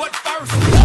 but first.